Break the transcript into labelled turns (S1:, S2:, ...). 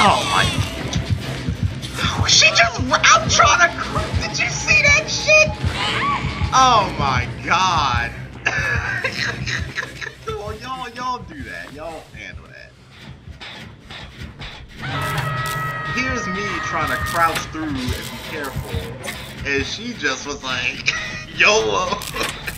S1: Oh my. She just outrod a crew. Did you see that shit? Oh my god. well, y'all, y'all do that. Y'all handle that. Here's me trying to crouch through and be careful, and she just was like, YOLO.